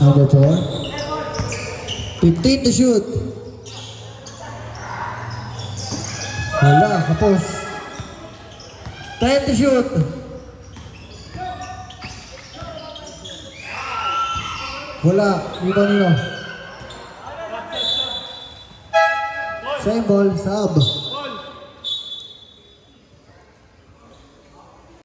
Number 4. 15 to shoot. Wala, kapos. 10 to shoot. Wala, Nino Nino. Same ball, sub.